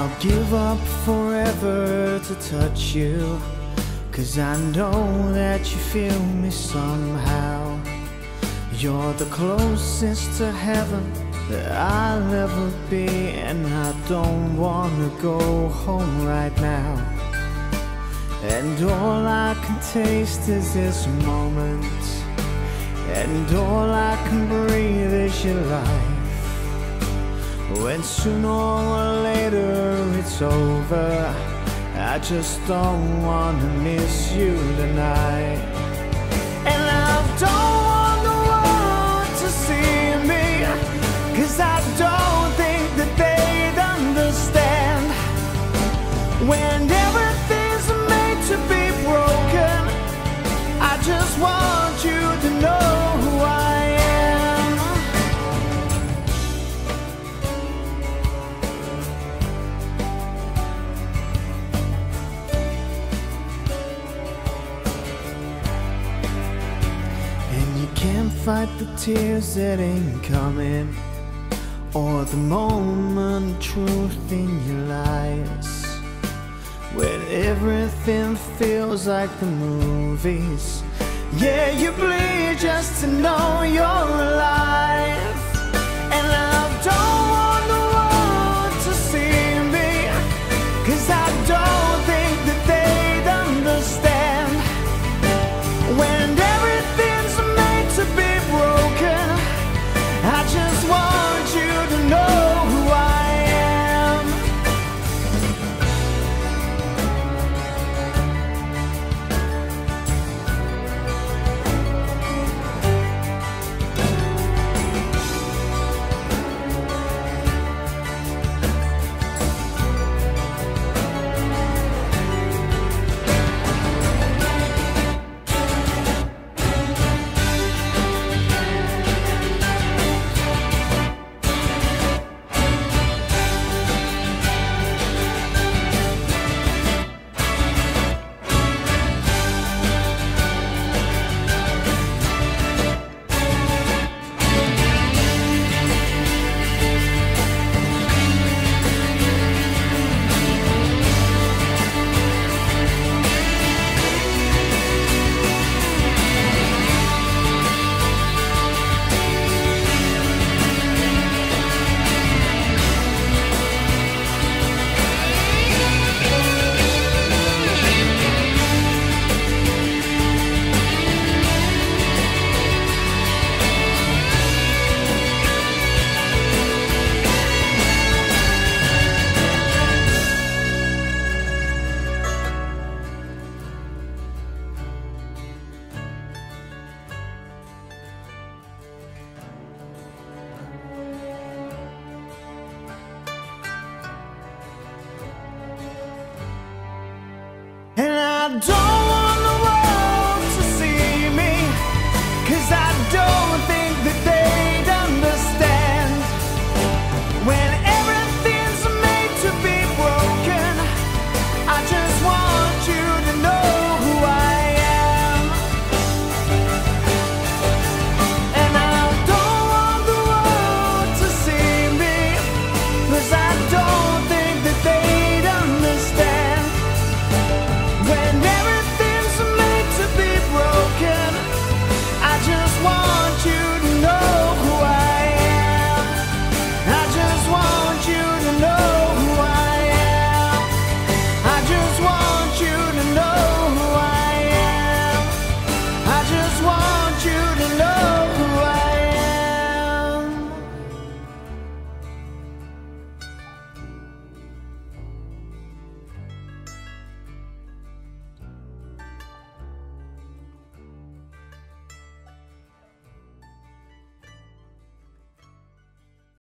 I'll give up forever to touch you. Cause I know that you feel me somehow. You're the closest to heaven that I'll ever be, and I don't wanna go home right now. And all I can taste is this moment, and all I can breathe is your life. When sooner or later it's over, I just don't wanna miss you tonight. Can't fight the tears that ain't coming, or the moment of truth in your lies. When everything feels like the movies, yeah, you bleed just to know you're don't